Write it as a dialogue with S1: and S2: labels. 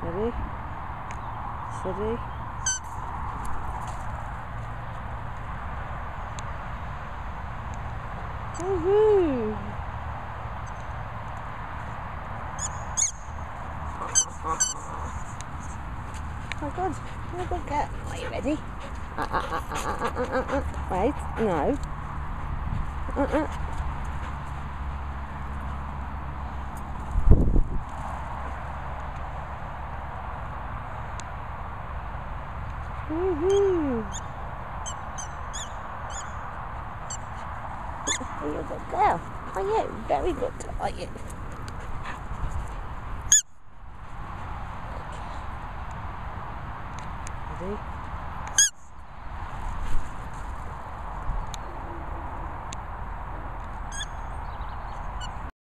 S1: Ready? Steady. Woohoo! Oh God, oh good girl. Are you ready? Uh, uh, uh, uh, uh, uh, uh, uh. Wait, no. Uh, uh. Woohoo! Are you a good girl? Are you? Very good, are you? Ready?